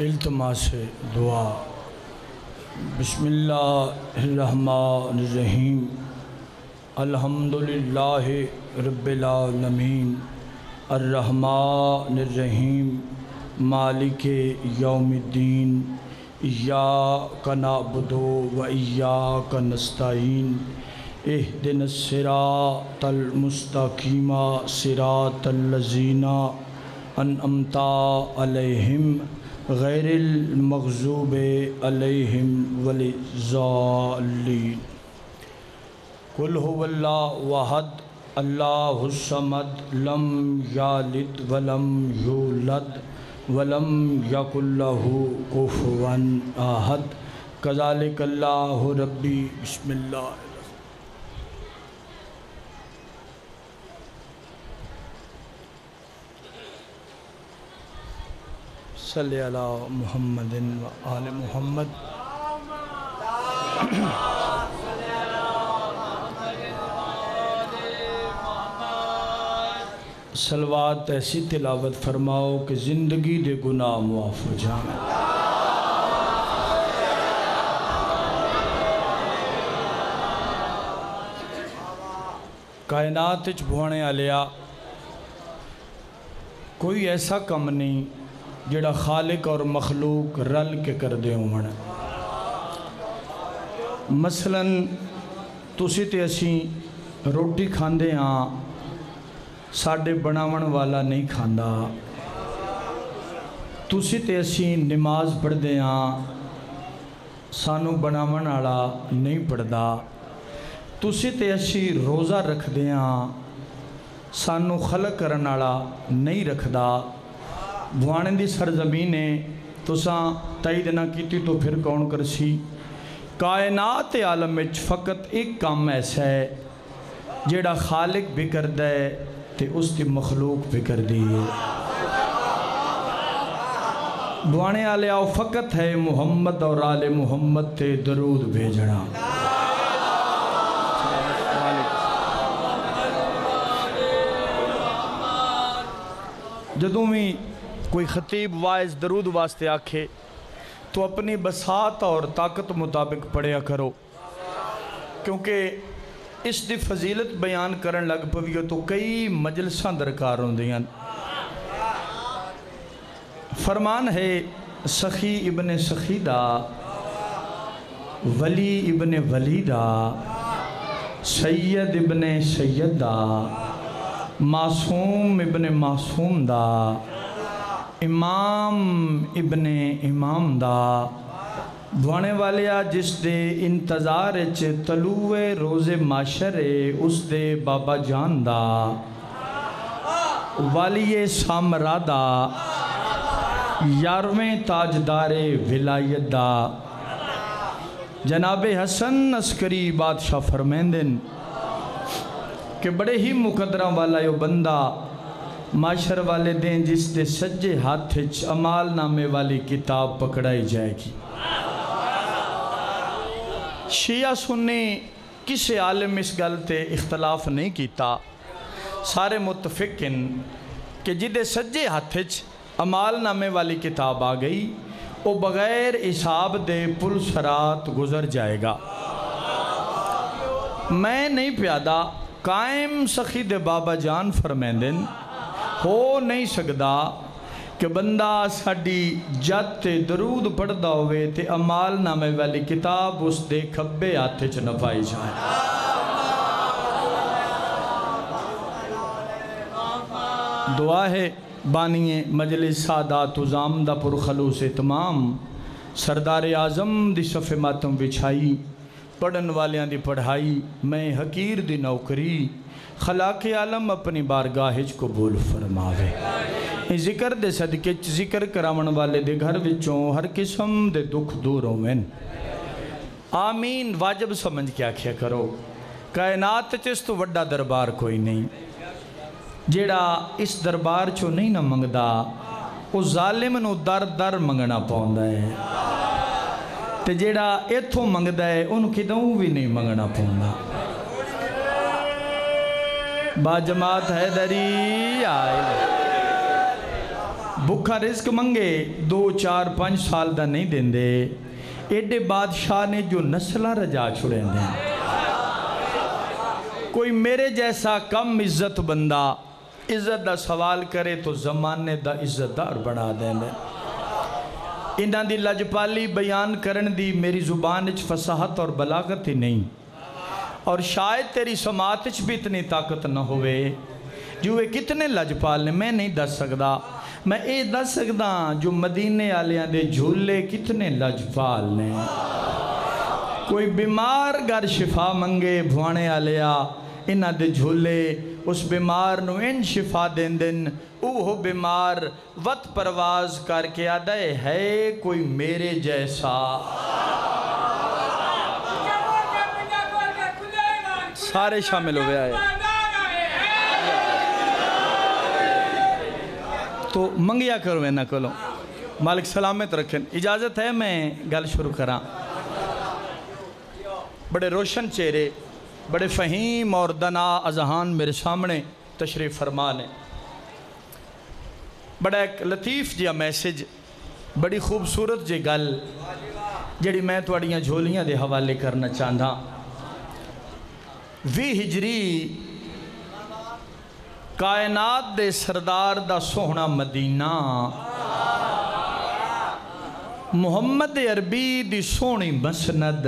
इल्तमा से दुआ। बसमीम अल्हम्दुलिल्लाह रब्बिल आलमीन अर्रहमानिर्रहीम। मालिक यौमिद्दीन। इय्याक नअबुदु व इय्याक नस्तईन। इहदिन सिरातल मुस्तकीमा सिरातल लजीना। अनअमता अलैहिम। गैरिल मगजूब अलैहिम वलिज़ालिन कुल हुवल्लाहु अहद अल्लाहुस्समद लम यालिद वलम यूलद, वलम यकुल्लहु कुफुवन अहद। कज़ालिकल्लाहु रब्बी, बिस्मिल्लाह। मुहम्मदिन व आल मुहम्मद। सलवात ऐसी तिलावत फरमाओ कि ज़िंदगी दे गुनाह मुआफ़ हो जाए। कायनात बुआने आलिया, कोई ऐसा कम नहीं ਜਿਹੜਾ ਖਾਲਿਕ ਔਰ ਮਖਲੂਕ ਰਲ ਕੇ ਕਰਦੇ ਹੋਣ ਮਸਲਨ ਤੁਸੀਂ ਤੇ ਅਸੀਂ ਰੋਟੀ ਖਾਂਦੇ ਆ ਸਾਡੇ ਬਣਾਉਣ ਵਾਲਾ ਨਹੀਂ ਖਾਂਦਾ ਤੁਸੀਂ ਤੇ ਅਸੀਂ ਨਮਾਜ਼ ਪੜ੍ਹਦੇ ਆ ਸਾਨੂੰ ਬਣਾਉਣ ਵਾਲਾ ਨਹੀਂ ਪੜਦਾ ਤੁਸੀਂ ਤੇ ਅਸੀਂ ਰੋਜ਼ਾ ਰੱਖਦੇ ਆ ਸਾਨੂੰ ਖਲਕ ਕਰਨ ਵਾਲਾ ਨਹੀਂ ਰੱਖਦਾ बुआने की सरजमीन है तुसा तईद ना की तो फिर कौन कर सी कायनात आलम फ़कत एक काम ऐसा है, जेड़ा खालिक भी करता है तो उसकी मखलूक भी कर दी है। बुआने आले आओ, फ़कत है मुहम्मद और आले मुहम्मद ते दरूद भेजना। जदों भी कोई ख़तीब वाइज दरूद वास्ते आखे तो अपनी बसात और ताकत मुताबिक पढ़िया करो। क्योंकि इस दी फजीलत बयान करन लग पवियो तो कई मजलसा दरकार होंदियाँ फरमान है, सखी इबन सखी दा वली इबन वली दा सैयद इबन सैयद, मासूम इबन मासूम दा इमाम इबने इमाम दा। दुआने वाले जिस दे इंतज़ार च तलूए रोज़े माशर उस दे बाबा जान दा। वालिए सामरा यारवें ताजदारे विलायत दा। जनाब हसन अस्करी बादशाह फरमेंदन के बड़े ही मुकदरा वाला यो बंदा माशर वाले दिन जिस दे सज्जे हाथ अमाल नामे वाली किताब पकड़ाई जाएगी। शिया सुन्नी किसी आलम इस गल इख्तलाफ नहीं किया सारे मुतफिकन कि जिदे सज्जे हाथ अमाल नामे वाली किताब आ गई, वो बगैर हिसाब दे पुल सरात गुजर जाएगा। मैं नहीं प्यादा, कायम सखी दे बाबा जान फरमेंदन हो नहीं सकता कि बंदा साड़ी जत ते दरूद पढ़ता ते अमाल नामे वाली किताब उस दे खब्बे हाथ च न पाई जाए दुआ है बानिए मजलिस सादात उजाम दा पुरखलूस तमाम सरदार आज़म दी सफ़े मातम विछाई पढ़न वालियाँ दी पढ़ाई मैं हकीर दी नौकरी खला के आलम अपनी बारगाह च कबूल फरमावे जिक्र दे सदके च जिक्र करावन वाले दे घर विचों हर किस्म दे दुख दूर होवन आमीन वाजब समझ के आख्या करो कायनात च इस तो वड्डा दरबार कोई नहीं जेड़ा इस दरबार चो नहीं ना मंगदा ਉਹ ਜ਼ਾਲਿਮ ਨੂੰ ਦਰ ਦਰ ਮੰਗਣਾ ਪਾਉਂਦਾ ਹੈ ਤੇ ਜਿਹੜਾ ਇੱਥੋਂ ਮੰਗਦਾ ਹੈ ਉਹਨੂੰ ਕਿਦੋਂ ਵੀ ਨਹੀਂ ਮੰਗਣਾ ਪਾਉਂਦਾ बाजमात है दरी, आए। भुखा रिस्क मंगे, दो, चार, पाँच साल का नहीं देंगे एडे बादशाह ने जो नस्ल रजा छुड़े कोई मेरे जैसा कम इज़्ज़त बंदा इज़्ज़त का सवाल करे तो जमाने का इज्जतदार बना देंगे इन्हों की लजपाली बयान करन दी मेरी ज़ुबान फसाहत और बलागत ही नहीं। और शायद तेरी समात च भी इतनी ताकत ना होवे। जुए कितने लजपाल ने, मैं नहीं दस सकता मैं ये दस सकता जो मदीने आलिया दे झूले कितने लजपाल ने। कोई बीमार घर शिफा मंगे भुआने आलिया, इन्हों झूले उस बीमार इन शिफा दें दिन ओहो बीमार, वत परवाज करके आदा है कोई मेरे जैसा? सारे शामिल हुए आए। तो मंगिया करो, इन्हों को मालिक सलामत रखें। इजाज़त है, मैं गल शुरू करा। बड़े रोशन चेहरे, बड़े फ़हीम और दना अजहान मेरे सामने तशरीफ़ फरमा ने। बड़ा एक लतीफ़ जहा मैसेज, बड़ी खूबसूरत जी गल जी मैं थोड़िया झोलियाँ के हवाले करना चाहता भी हिजरी कायनात दे सरदार दा सोहना मदीना मुहम्मद अरबी दी सोहनी मसनद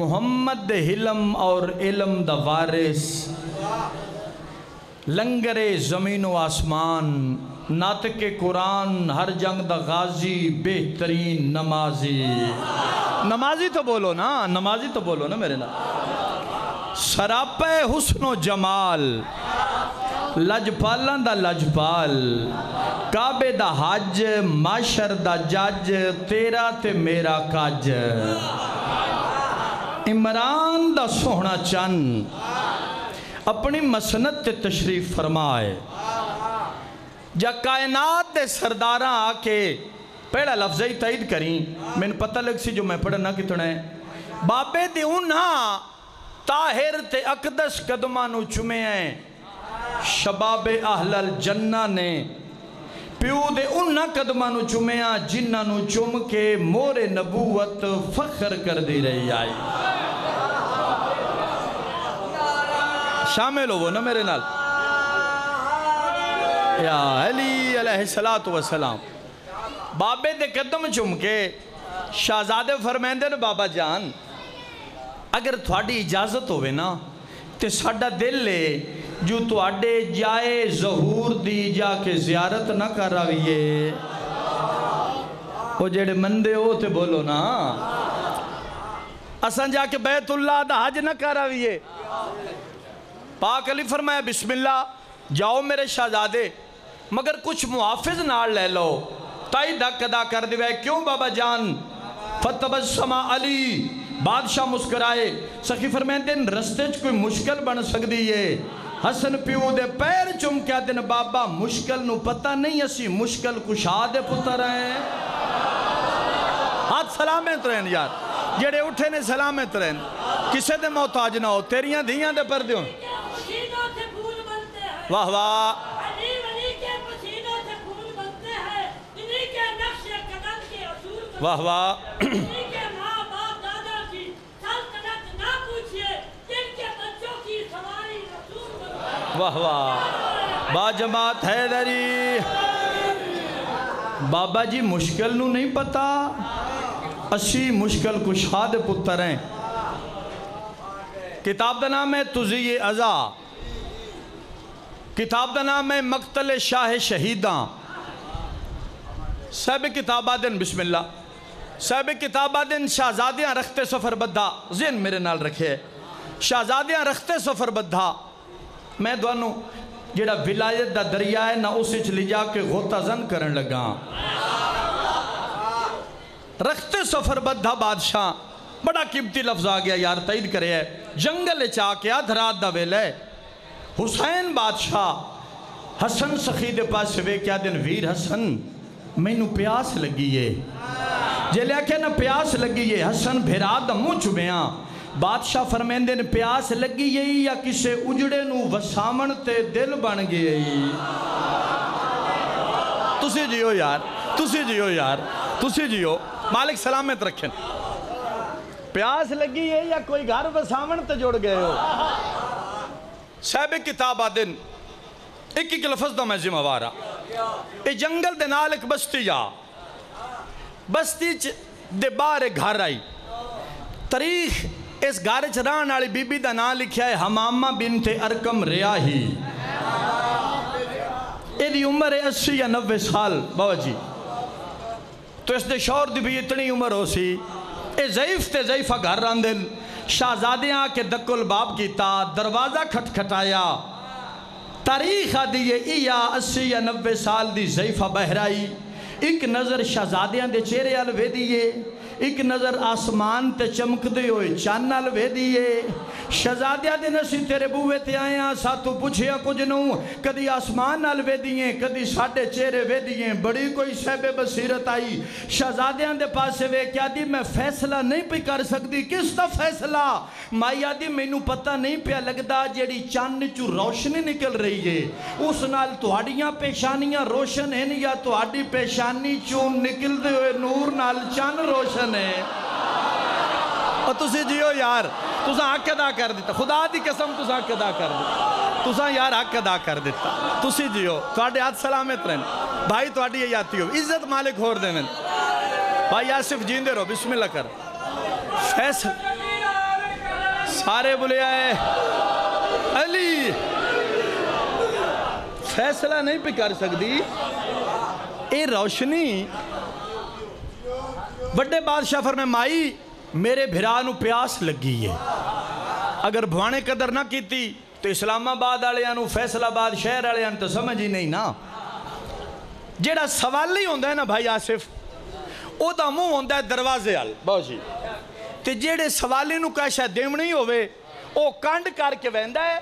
मुहम्मद हिलम और इलम द वारिस लंगरे ज़मीन व आसमान नातक कुरान हर जंग द गाजी बेहतरीन नमाजी नमाजी तो बोलो ना नमाजी तो बोलो ना मेरे ना सरापे हुस्नो जमाल। लजपालों दा लजपाल, काबे दा हज, माशर दा जज, तेरा ते मेरा कज। इमरान दा सोहना चन अपनी मसनत ते तशरीफ़ फरमाए। जा कायनात दे सरदारा आके पहला लफ्ज़ ही तईद करी, मैंने पता लग सी जो मैं पढ़ना कितना है बाबे दे उन्हा ताहिर ते अकदस कदमा नु चुमे हैं शबाब अहल जन्ना ने प्यू दे उन्ना कदमा नु कदमां जिन्ना नु चुम के मोरे नबूवत फखर कर दे रही आई। शामिल होवो ना मेरे नाल। या अली अलैहि सलातो व सलाम बाबे दे कदम चुम के शहजादे फरमेंदे ने, बाबा जान अगर थोड़ी इजाज़त हो ना तो साढ़ा दिल है, जो थोड़े जाए जहूर दी जाके जियारत ना कर आइए वो जेडे मंदे हो तो बोलो ना, असा जाके बैतुल्ला दा हज ना कर आइए पाक अली फरमाया, बिस्मिल्ला, जाओ मेरे शहजादे, मगर कुछ मुआफिज नाल ले लो, ताई दक अदा कर दे क्यों बाबा जान? फतबस समा अली। बादशाह मुस्कुराए सखी फरमाते रस्ते च कोई मुश्किल बन सकती है। हसन प्यू दे पैर चुम क्या दिन बाबा मुश्किल नु पता नहीं असी मुश्किल कुशा दे पुत्र हैं। हाथ सलामत रहन यार जेड़े उठे ने सलामत रहन किसे दे मोहताज ना हो तेरियाँ धियाँ दे पर दियो पसीनों से फूल बनते हैं वाह वाह अली वली के पसीनों से फूल बनते हैं इन्हीं के नक्शे कदम के असूल बनते वाह वाह हैं। इन्हीं के माँ बाप दादा की सल्तनत ना पूछिए जिनके बच्चों की सवारी रसूल बनते हैं। वाह वाह। बाजमात हैदरी बाबा जी, मुश्किल नु नहीं पता। असी मुश्किल कुशा दे पुत्र हैं। किताब का नाम है तुझी अज़ा। किताब का नाम है मकतल शाह शहीदा। सब किताबा दिन बिस्मिल्ला सब किताबा दिन शहजादियाँ रखते सफ़र बद्धा। जिन मेरे नाल रखे। शहजादियाँ रखते सफ़र बद्धा। मैं दोनों जो विलायत का दरिया है ना, उस लिजा के गोता जन कर लगा रखते सफ़र बदा बादशाह। बड़ा कीमती लफ्ज आ गया यार तैद करे है। जंगल चाके अध रात का वेल है। हुसैन बादशाह, हसन सखी दे पास वे क्या दिन वीर हसन, मैनू प्यास लगी है। जेल आख्या ना प्यास लगी है, हसन फिर आदमू चुमया बादशाह फरमेंदे ने, प्यास लगी यही या किसे उजड़े नु ते दिल बन गए? तुसी जियो यार, तुसी जियो यार, तुसी जियो। मालिक सलामत रखें प्यास लगी है या कोई घर वसावण ते जुड़ गए हो? साहब किताब आदिन एक एक लफज का मैं जिम्मेवार हाँ जंगल के नाल एक बस्ती आ। बस्ती च दे बाहर घर आई। तारीख इस घर च रहने वाली बीबी का नाम लिखा है, हमामा बिन थे अरकम रिया ही यदि उम्र है अस्सी या नब्बे साल, बाबा जी। तो इसके शौर की भी इतनी उम्र हो सी। ये जईफ तो जयीफा घर आते शाहजादियाँ आके दकुल बाप किया दरवाज़ा खटखटाया। तारीख आदि है या अस्सी या नब्बे साल की जईफा बहराई। एक नज़र शाहजादियाँ के चेहरे अल वेदिए एक नज़र आसमान ते चमकते हुए चंद अल वेदीए शहजादिया दिन असी तेरे बूहे ते आए हाँ सातों पुछया कुछ नू। कदी आसमान नाल वेदिए कदी साडे चेहरे वेदिए बड़ी कोई सहबे बसीरत आई। शहजादियाँ दे पासे वेख्या दी मैं फैसला नहीं पी कर सकती किस दा फैसला? माई आदि, मैनू पता नहीं पिया लगता जेड़ी चंद चू रोशनी निकल रही है। उस नाल तुहाड़ियाँ पेशानियाँ रोशन हैं, या तुहाड़ी पेशानी चू निकलते हुए नूर नाल चंद रोशन ने। जियो यार तुसा हक अदा कर दिता। खुदा की कसम तुसा हक अदा कर दी तुसा यार हक अदा कर दिता। तुम जियो थोड़े हाथ सलामत रहन भाई थोड़ी यात्री हो। इज़्ज़त मालिक होर देवे भाई आसिफ सिर्फ़ जींद रहो बिस्मिल कर। सारे बुलिया है अली। फैसला नहीं पी कर सकती ये रोशनी। ਵੱਡੇ ਬਾਦਸ਼ਾਹ ਫਰਮੇ ਮਾਈ ਮੇਰੇ ਭਰਾ ਨੂੰ ਪਿਆਸ ਲੱਗੀ ਏ ਅਗਰ ਭਵਾਨੇ ਕਦਰ ਨਾ ਕੀਤੀ ਤੇ ਇਸਲਾਮਾਬਾਦ ਵਾਲਿਆਂ ਨੂੰ ਫੈਸਲਾਬਾਦ ਸ਼ਹਿਰ ਵਾਲਿਆਂ ਨੂੰ ਤਾਂ ਸਮਝ ਹੀ ਨਹੀਂ ਨਾ ਜਿਹੜਾ ਸਵਾਲ ਹੀ ਹੁੰਦਾ ਹੈ ਨਾ ਭਾਈ ਆਸਿਫ ਉਹਦਾ ਮੂੰਹ ਹੁੰਦਾ ਹੈ ਦਰਵਾਜ਼ੇ ਵੱਲ ਬਹੁਤ ਜੀ ਤੇ ਜਿਹੜੇ ਸਵਾਲੀ ਨੂੰ ਕਾਸ਼ਾ ਦੇਵਣੀ ਹੋਵੇ ਉਹ ਕੰਡ ਕਰਕੇ ਵਹਿੰਦਾ ਹੈ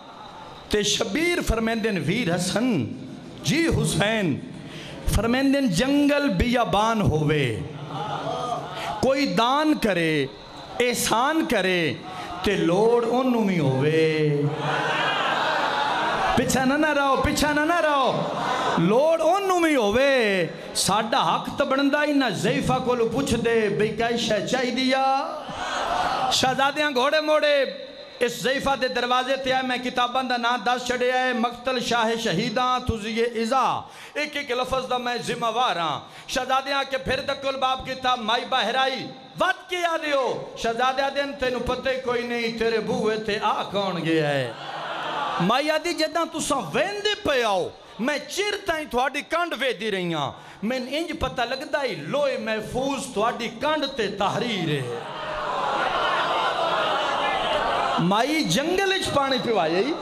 तो शबीर फरमेंदेन वीर हसन, जी हुसैन, फरमेंदन जंगल बियाबान होवे। कोई दान करे, एहसान करे, ते लोड़ ओनू भी होवे। पिछा ना ना रहो, पिछा ना ना रहो। लोड़ ओनू भी होवे। साडा हक तो बनता ही ना, जईफा को पुछ दे बई कैश चाहिए शहजादियाँ घोड़े मोड़े। इस जयफा के दरवाजे ते मैं किताबों का ना दस छड़िया है, मकतल शाह शहीदा तुजिए इजा। एक एक लफज का मैं जिम्मेवार हाँ शजाद आके फिर दकुल बाप किता, माई बहराई वत के आ दियो शहजादे दिन तेन पते कोई नहीं, तेरे बूहे ते आ कौन गया है? माई आदि जिदा तुसा वेंदे पे आओ, मैं चिर ताई थोड़ी कंड वेदी रही हाँ मैं इंज पता लगता ही लोए महफूज थोड़ी कंड ते तहरीर है। माई जंगल च पानी पिवाई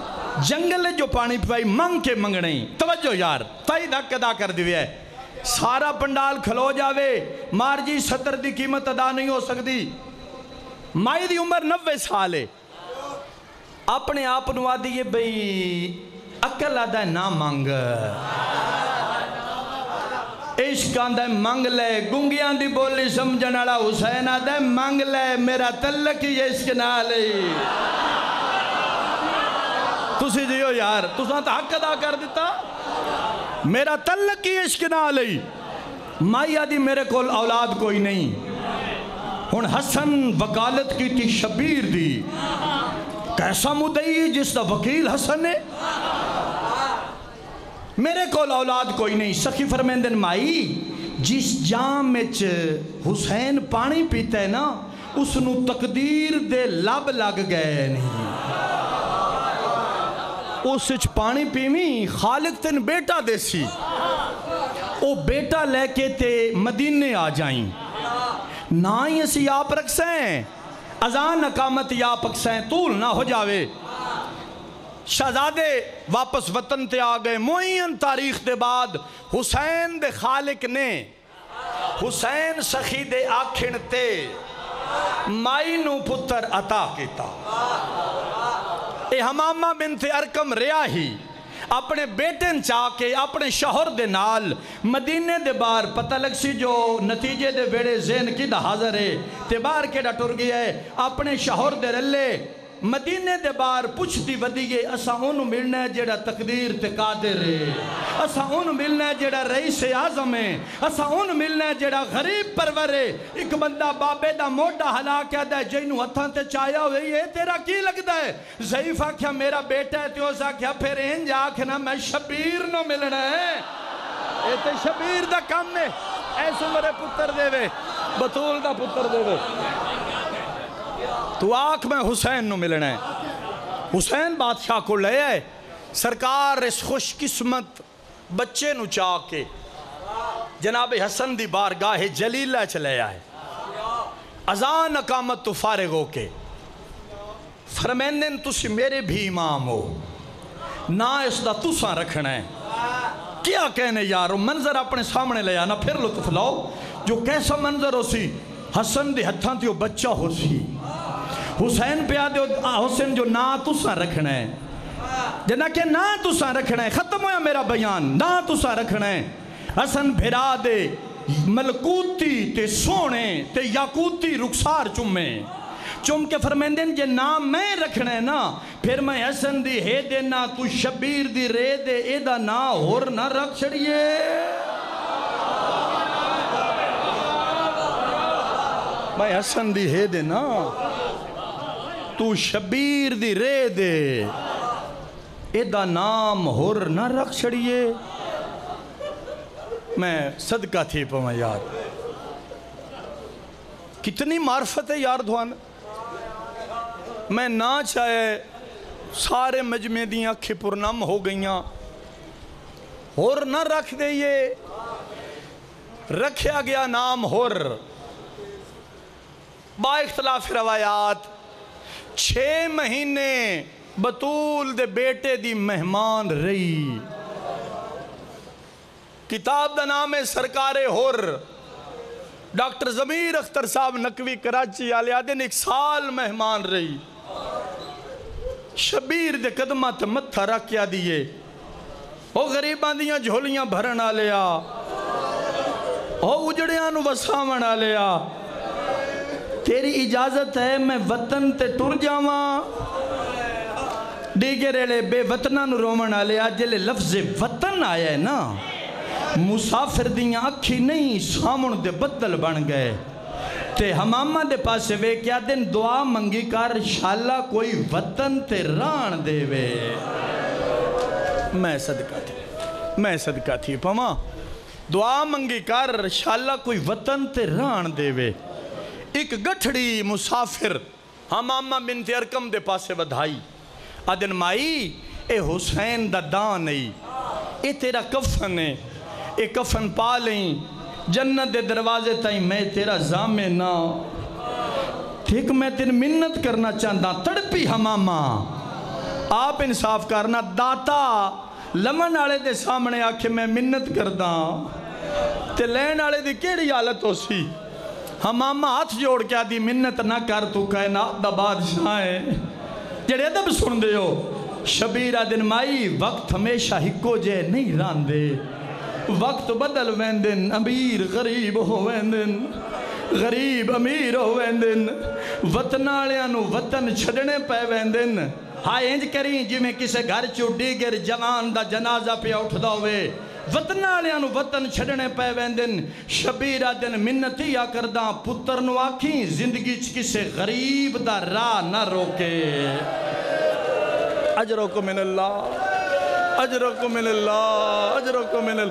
जंगल जो पानी पिवाई मंग के मंगने तवज्जो यार तई धक अदा कर दी है सारा पंडाल खलो जावे मार जी सतर की कीमत अदा नहीं हो सकती ਮਾਈ ਦੀ ਉਮਰ 90 ਸਾਲ ਏ ਆਪਣੇ ਆਪ ਨੂੰ ਆਦੀਏ ਬਈ ਅਕਲ ਆਦਾ ਨਾ ਮੰਗ इश्क आंदा मंग ले, गुंगियाँ दी बोली समझण आला हुसैन आंदा मंग ले, मेरा तलक ही इश्क नाल तुसी जियो यार, तुसा तो हक अदा कर दिता मेरा तलक ही इश्क नाल माई आदि मेरे को औलाद कोई नहीं। हूँ हसन वकालत की थी शबीर दी। कैसा मुदई जिसका वकील हसन है? मेरे को औलाद कोई नहीं। सखी फरमेंदन माई, जिस जाम हुसैन पानी पीता है ना उस तकदीर दे लब लग गए नहीं। उस पानी पीवी, खालिक तेन बेटा देसी वो बेटा लैके ते मदीने आ जाई। ना ही असी आप रख सें, अजान अकामत या पकसें तूल ना हो जावे। शहजादे वापस वतन ते आ गए। मोइन तारीख के बाद हुसैन दे खालिक ने हुसैन सखी दे आखिण ते माई नु पुत्र अता किया ए हमामा बिनते अरकम रिया ही। अपने बेटे ने चाह के अपने शोहर के नाल मदीने के बार पता लग सी जो नतीजे दे बेड़े जेन कि हाजिर है तो बार कि टुर गया है? अपने शोहर के रले मदीने दे बाहर पुछदी वधिए असा ओनू मिलना है जेड़ा तकदीर ते है। असा ओनू मिलना है जेड़ा रईस आज़म है। असा ओनू मिलना है जेड़ा गरीब परवर है। एक बंदा बाबे दा मोटा हला कह दिया जिनू हथा ते चाया हुई है तेरा की लगदा है? जईफ आख्या, मेरा बेटा है। तो उस आख्या, फिर इंज आखना मैं शबीर न मिलना है। ये तो शबीर का कम है। ऐस उम्र पुत्र देवे, बतूल का पुत्र देवे। तो तू आख मैं हुसैन न मिलना है। हुसैन बादशाह को ले आए। सरकार इस खुशकिस्मत बच्चे नु चा के जनाब हसन दी बारगाह जलीला च ले आए। अजान अकामत तो फारिग हो के फरमैन तुम मेरे भी इमाम हो। ना इसका तुसा रखना है। क्या कहने यार मंजर अपने सामने ले आना, फिर लुत्फ लाओ। जो कैसा मंजर हो सी हसन दे हत्थां ते ओ बच्चा हो सी। हुसैन पिया दे आ हुसैन जो ना तुसा रखना है। जना के ना तुसा रखना है। खत्म होया मेरा बयान। ना तुसा रखना है। हसन भिरा दे मलकूती ते सोने ते याकूती रुखसार चुमे चुम के फरमेंदे ने, जे नाम मैं रखना है ना, फिर मैं हसन दी हे देना तू शबीर दी रे दे, एदा ना होर ना रख छड़िए। मैं हसन दी हे देना तू शबीर दी रे दे। एदा नाम होर ना रख छड़िए। मैं सदका थी पवा यार। कितनी मार्फत है यार ध्वान मैं ना चाहे सारे मजमे दी अखी पुरनम हो गई होर न रख दईए रखा गया नाम होर। बाख्तलाफ रवायात। छे महीने बतूल दे बेटे दी मेहमान रही। किताब का नाम है सरकारे होर। डॉक्टर जमीर अख्तर साहब नकवी कराची वाले आदे ने, एक साल मेहमान रही। शबीर दे कदमां मत्था रखिया दिए। ओ गरीबां दियाँ झोलियाँ भरन वालिया ओ उजड़ियाँ नु वसावण वालिया तेरी इजाज़त है, मैं वतन ते टुर जावा। डीगे रेले बेवतना नु रोवण वाले अज जेले लफ्ज वतन आया है ना, मुसाफिर दियाँ अखी नहीं सामण दे बदल बन गए। ते हमामा दे पासे वे क्या दिन दुआ मंगी कर, शाला कोई वतन ते रान देवे। मैं सदका थी, मैं सदका थी, पवा। दुआ मंगी कर, शाला कोई वतन ते रान देवे। गठड़ी मुसाफिर, हमामा बिनते अरकम दे पासे बधाई आदन माई, ए हुसैन दा दान नहीं ए तेरा कफन है ए कफन पा लें जन्नत दे दरवाजे ताई मैं तेरा जामे ना। ठीक मैं तेन मिन्नत करना चाहता तड़पी हमामा। आप इंसाफ करना, दाता लमन वाले दे सामने आखे मैं मिन्नत करदा। ते लैन वाले दी केड़ी हालत हो सी हमामा हाथ जोड़ के आदि मिन्नत ना कर तू कायनात दा बादशाह है जेड़े अदब सुनदे हो शबीरा दिन माई वक्त हमेशा हिको जे नहीं रांदे वक्त बदल वेंदिन अमीर गरीब हो वेंदिन गरीब अमीर हो वेंदिन वतन वालियाँ नु वतन छड़ने पै वेंदिन हाँ इंज करी जिवें किसे घर चों डीगर जवान दा जनाजा पे उठदा होवे वतन वालियाँ नु वतन छड़ने पै वेंदिन। शबीरा दिन मिन्नत आ करदा, पुत्तर नु आखी, ज़िंदगी किसे गरीब दा राह ना रोके। अजरो को मिनल्लाह अजरो को मिनल्लाह अजरो को मिनल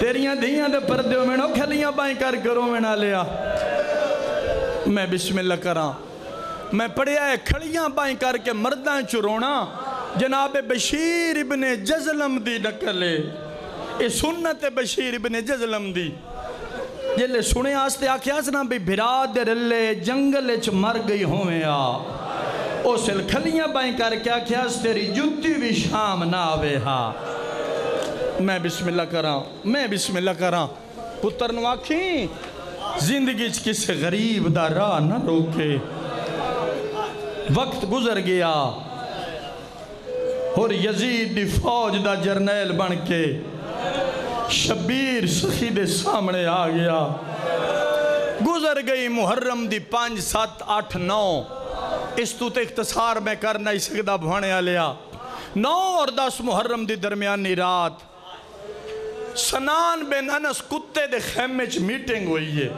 तेरियाँ धियाँ दे पर्दे में खलियाँ बाई कर करो में ना लिया मैं बिस्मिल्लाह करा। मैं पढ़िया है, खड़ियाँ बाई करके मर्दा च रोना। जनाब बशीर इबने जजलम दी नकल है। ये सुन्नत बशीर इबन जजलम दी। ज़िले सुने आस्ते आख्या ना भी बिराद रले जंगल च मर गई होवे आ। उस खलियाँ बाई करके आख्या तेरी जुत्ती भी शाम ना आवे हा। मैं बिस्मिल्ला करा, मैं बिस्मिल्ला करा। पुत्र आखी, ज़िंदगी किसी गरीब का राह ना रोके। वक्त गुजर गया। और यजीद की फौज का जरनैल बन के शबीर सखी दे सामने आ गया। गुजर गई मुहर्रम दी पाँच सत्त अठ नौ। इस तू तो इख्तसार मैं कर नहीं सकता भाने लिया नौ और दस मुहर्रम दी दरमियानी रात। सनान बिन अनस कुत्ते दे खेमे च मीटिंग हुई है,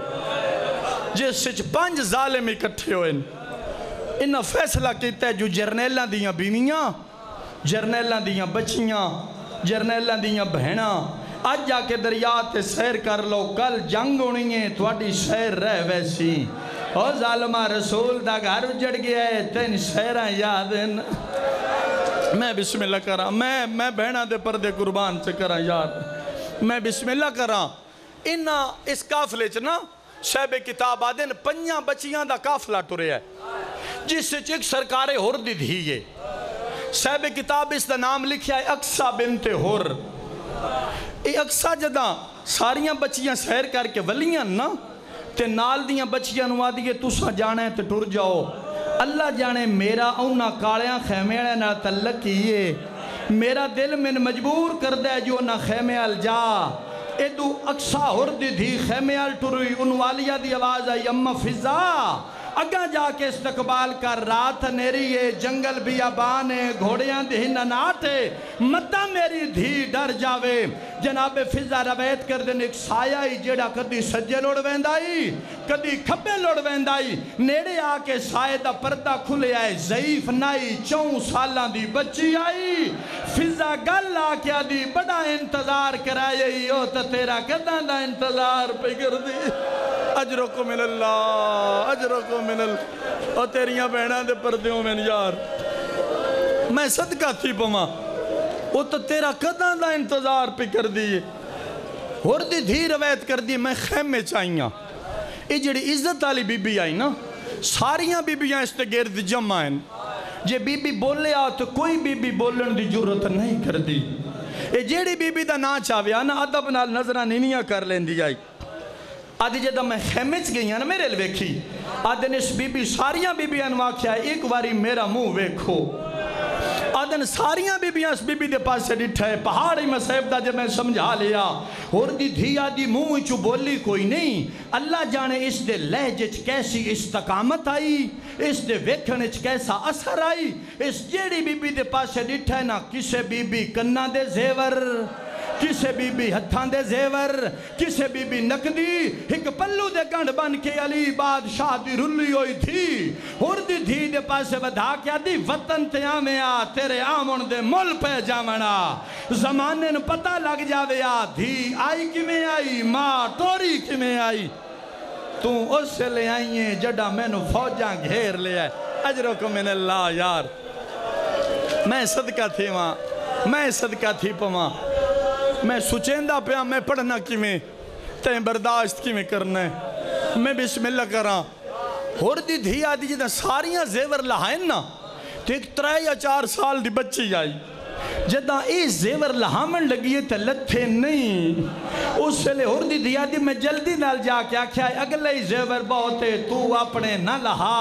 जिस च पंज जालिम इकट्ठे होए इन्हें फैसला किया जो जरनैलों दियाँ बीवियाँ, जरनैलों दियाँ बच्चियाँ, जरनैलों दियाँ भैणां अज जाके दरिया ते सैर कर लो कल जंग होनी है थोड़ी सैर रह वैसी ओ जालमा रसूल दा घर उजड़ गया है तेन सैर याद न मैं बिस्मिल्लाह करा मैं मैं भैणा दे पर्दे कुर्बान च करा यार मैं बिस्मिल्लाह करा इन्ना इस काफले च ना शहबे किताब आदे पंजा बच्चियाँ दा काफला टुरया है जिस एक सरकारे होर दी धी है साहब किताब इसका नाम लिखा है अक्सा बिनते होर ये अक्सा जदा सारिया बच्चियाँ सैर करके वलियाँ ना ते नाल दियाँ बच्चियाँ आदिए तुसा जाना तो टुर जाओ अल्लाह जाने मेरा उन्होंने कालिया खैमे तलक ही मेरा दिल मैन मजबूर करदा है जो ना खैमे अल जा एदू अक्सा हुर दी थी खैमे अल टुरी उन वालिया दी आवाज़ आई अम्मा फिजा अगा जाके इस्तकबाल कर रात नेरी है जंगल बियाबान है घोड़ियाँ दी ननाट है मता मेरी धी डर जावे जनाबे फिजा रवैत कर देन एक साया ही जेड़ा कदी सज्जे लुड़ वेंदाई कदी खब्बे लुड़ वेंदाई नेड़े आके साए दा पर्दा खुलिया है ज़ईफ नाई चौं साल दी बच्ची आई फिजा गल आख्या दी बड़ा इंतज़ार कराया ही ओ तो तेरा कदा दा इंतज़ार पे दी अजरो को मिलल्ला अजरो को मिलल और तेरिया भैणा दे पर्दों में यार। मैं सदका थी पवा। वो तो तेरा कदा का इंतज़ार पे कर दिए। होर दी धी रवायत कर दी मैं खैमे च आई हाँ ये जी इज़्ज़त वाली बीबी आई ना, सारिया बीबियाँ इस गिरद जमा जे बीबी बोले आ तो कोई बीबी बोलन की ज़रूरत नहीं करती ये जेड़ी बीबी का ना चाव्या ना, अदब नज़र नीनिया कर लेंदी आई। अज जब मैं खेमे च गई ना मेरे वेखी अद इस बीबी, सारिया बीबिया आख्या, एक बारी मेरा मुँह वेखो। आदन सारिया बीबियाँ इस बीबी के पास डिठा है पहाड़ी मसैब का जब मैं समझा लिया। होर दी धी आदि मुँह चु बोली कोई नहीं। अल्लाह जाने इस दे लहजे च कैसी इस्तकामत आई, इस दे वेखण च कैसा असर आई, इस जेड़ी बीबी के पास डिठा है ना किसे बीबी, कन्ना दे जेवर। किसे बीबी हथां दे जेवर, किसे बीबी नकदी एक पल्लू दे गंढ बन के अली बादशाह दी रुली होई थी। हुर दी धी दे पासे वधा के आदि वतन ते आवे आ, तेरे आमण दे मुल पे जावना जमाने नु पता लग जावे आ, धी आई किवें आई, माँ टोरी किवें आई। तू उस ले आई है जड़ा मैनू फौजा घेर लिया। अजरो को मैंने ला यार। मैं सदका थी वहाँ मैं सदका थी पवा। मैं सुचेंदा पिया, मैं पढ़ना किमें तें बर्दाश्त किमें करना है? मैं बिस्मिल्लाह करा। होर दी धी आदि जिदा सारियाँ जेवर लहाइन ना तो एक त्रै या चार साल दी बच्ची आई। जदा ये जेवर लहावन लगी है तो लथे नहीं। उस वेले होर दी धी आदि मैं जल्दी नाल जाके आख्या, अगले ही जेवर बहुत है, तू अपने न लहा।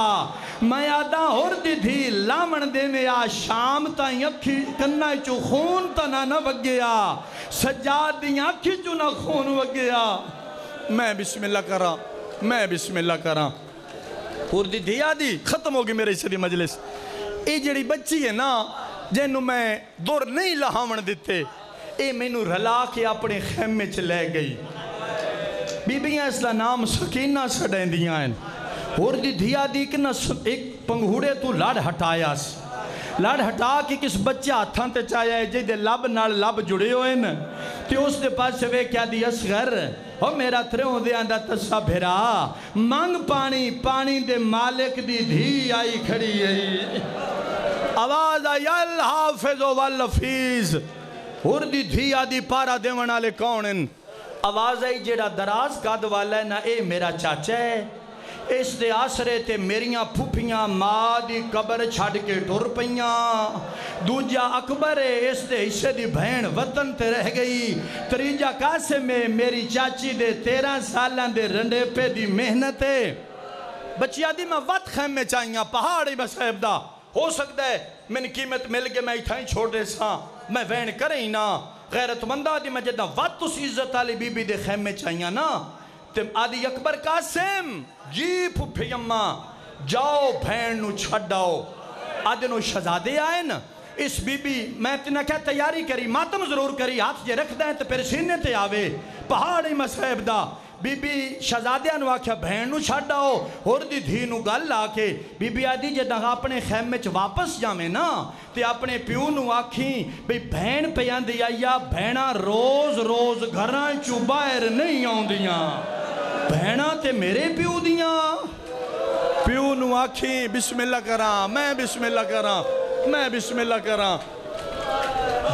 मैं आदा होर दी धी लावण दे में आ शाम ताई अखी कन्ना चो खून ता ना वगया सज्जाद दी अखी चो ना खून वगया मैं बिस्मिल्लाह करा, मैं बिस्मिल्लाह करा। होर दी आदि खत्म हो गई मेरे इस मजलिस। ये जड़ी बच्ची है ना जिन्हों मैं दुर नहीं लहावन दिते ये मैनू रला के अपने खेमे च लै गई। बीबियाँ इसका नाम सकीना छड़ेंदियाँ हैं होर दी धिया दी न एक पंघूड़े तू लड़ हटाया लड़ हटा के किस बच्चे हाथों ते चाया है, जिहदे लब नाल लब जुड़े हुए न, ते उस पासे वेख्या दी असगर हो मेरा दा तस्सा फिरा मंग पानी पानी दे मालिक दी धी आई खड़ी है आवाज़ आई अल हाफिज वल हफीज हुर दी धी आदि पारा देवन वाले कौन हैं आवाज़ आई जेड़ा दराज कद वाला है ना, ए मेरा चाचा इस दे आसरे ते मेरिया फुफियाँ माँ की कबर छड़ के टुर पईयां दूजा अकबर है, इस दे हिस्से की भैन वतन ते रह गई। त्रीजा कासिम है, मेरी चाची दे तेरह साल दे रंडेपे की मेहनत है। बच्चिया दी मैं वत खेमे चाहिया पहाड़ी बसैब का हो सकता है मैंने कीमत मिल के मैं इतना ही छोड़ दे सा। मैं वहन करें ना। गैरतमंदा दी मैं जिदा वत इज़्ज़त वाली बीबी दे खेमे चाहिया ना। ਤੇ ਆਦੀ ਅਕਬਰ ਕਾਸਿਮ ਜੀ ਫੁੱਫੀ ਅੰਮਾ ਜਾਓ ਭੈਣ ਨੂੰ ਛੱਡਾਓ ਅੱਜ ਨੂੰ ਸ਼ਹਜ਼ਾਦੇ ਆਏ ਨਾ ਇਸ ਬੀਬੀ ਮੈਂ ਤੈਨੂੰ ਕਿਹਾ ਤਿਆਰੀ ਕਰੀ ਮਾਤਮ ਜ਼ਰੂਰ ਕਰੀ ਹੱਥ ਜੇ ਰੱਖਦਾ ਹੈ ਤੇ ਫਿਰ ਸੀਨੇ ਤੇ ਆਵੇ ਪਹਾੜੀ ਮਸਹਿਬ ਦਾ ਬੀਬੀ ਸ਼ਹਜ਼ਾਦਿਆਂ ਨੂੰ ਆਖਿਆ ਭੈਣ ਨੂੰ ਛੱਡ ਆਓ ਹੋਰ ਦੀ ਧੀ ਨੂੰ ਗੱਲ ਆ ਕੇ ਬੀਬੀ ਆਦੀ ਜਦੋਂ ਆਪਣੇ ਖੈਮੇ 'ਚ ਵਾਪਸ ਜਾਵੇਂ ਨਾ ਤੇ ਆਪਣੇ ਪਿਓ ਨੂੰ ਆਖੀ ਵੀ ਭੈਣ ਪਿਆਂਦੀ ਆਇਆ ਭੈਣਾ ਰੋਜ਼ ਰੋਜ਼ ਘਰਾਂ 'ਚੋਂ ਬਾਹਰ ਨਹੀਂ ਆਉਂਦੀਆਂ भैणा ते मेरे प्यो दियाँ। प्यो नु आखी करा, मैं बिस्मिल्ला करा, मैं बिस्मिल्ला करा।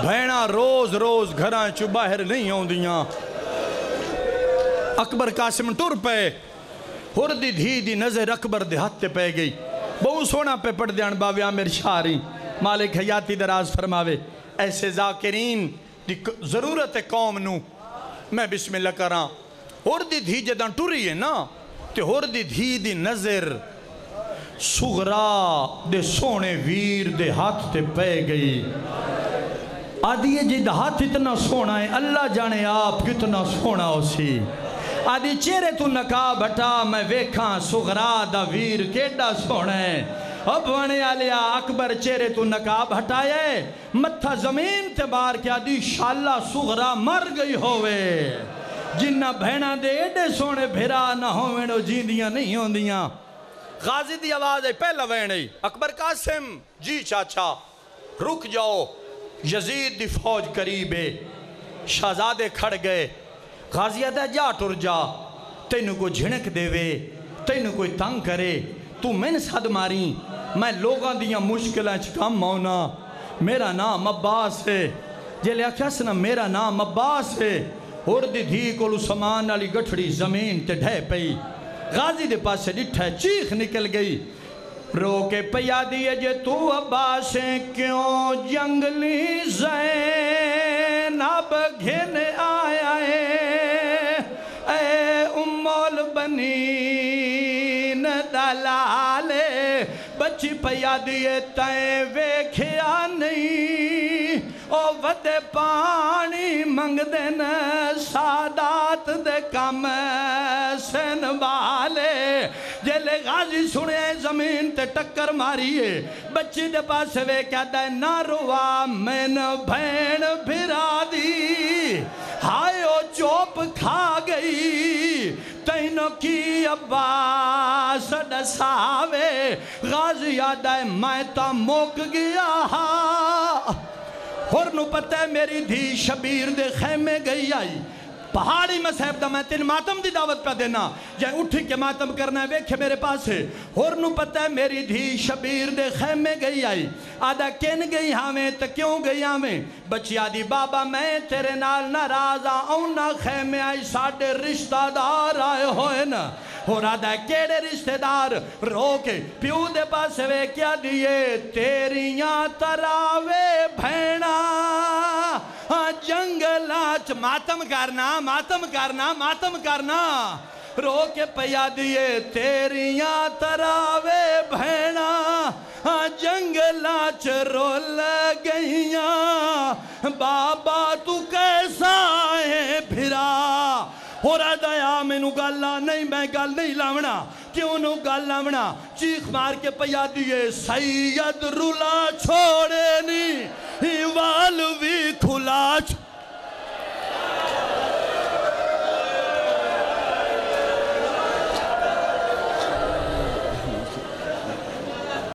भैणा रोज रोज घर चु बाहर नहीं आदियाँ अकबर कासिम तुर पे, हुर दी धी दी नज़र अकबर दे हथ पे गई। बहु सोहना पे पढ़ दे बावे आमिर शारी मालिक हयाती दराज फरमावे, ऐसे जाकिरीन दी ज़रूरत है कौम नू। मैं बिस्मिल्ला करा। होरदी धी जदा टुरी है ना तो होरदी धी दी नज़र सुगरा दे सोने वीर दे हाथ ते पै गई। आदि जिद हाथ इतना सोना है अल्लाह जाने आप कितना सोना उसी आदि चेहरे तू नकाब हटा, मैं वेखा सुगरा दा वीर केडा सोना है अब बने आलिया, अकबर चेहरे तू नकाब हटाए, मत्था ज़मीन ते बार क्या दी शाला सुगरा मर गई होवे। जिन्ना भैणा दे एडे सोने भिरा ना ओ जींदियाँ नहीं होंदियाँ। गाजी की आवाज़ है, पहला वैन है। अकबर कासिम, जी चाचा, रुक जाओ। यजीद दी फौज करीब है। शहजादे खड़ गए। गाजिया जा टुर जा। तेन कोई झिणक देवे, तेन कोई तंग करे। तू मैन सद मारी। मैं लोगों दिया मुश्किलों कम आना मेरा नाम अब्बास है। जेले आख्यास ना मेरा नाम अब्बास है। होर दी धी कोलू समान वाली गठड़ी ज़मीन ते ढह पई। गाजी दे पासे डिठा चीख निकल गई। रो के पिया दिए जे तू अब्बास क्यों? जंगली जैनब घिन आया है। ए उम्मोल बनी न दलाले, बची पिया दिए तैं वेख्या नहीं। ओ वदे पानी मंगदे न सादात दे कम संभाले जेले गाजी सुने, ज़मीन ते टक्कर मारिए। बच्ची दे पास वे कहता है ना रुआ, मैन भैन फिरा दी हाय चोप खा गई, तैनो की अब्बास दसावे। गाजी याद मैं तो मुक गया हा। नु पता है मेरी धी शबीर दे खैमे गई आई। पहाड़ी मसहब दा मैं तेन मातम दी दावत पे देना। जे उठ के मातम करना है, वेखे मेरे पास। होर नु पता है मेरी धी शबीर दे खैमे गई आई। आदा किन गई हावें तो क्यों गई हावें? बचिया आदि बाबा, मैं तेरे नाल नाराज़ आ, औना खैमे आई, साडे रिश्तेदार आए होए ना। हो राधा केड़े रिश्तेदार रो के प्यू दे पास वे क्या दिए तेरिया तरावे हाँ जंगला च मातम करना मातम करना मातम करना रो के पिया दिए तेरिया तरावे हाँ जंगला च रोल गईया बाबा तू कैसा है फिरा हो रहा आ मैनू गल आ, नहीं, मैं गल नहीं लावना क्यों नू गल लावना चीख मार के पया दिए, सैयद रुला छोड़े नी वाल भी खुला छोड़